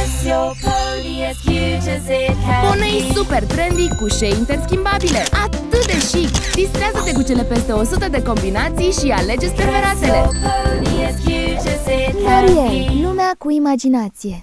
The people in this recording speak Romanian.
Yes, Ponei super trendy cu șei interschimbabile. Atât de chic! Distrează-te cu cele peste 100 de combinații și alegeți preferatele your lumea cu imaginație.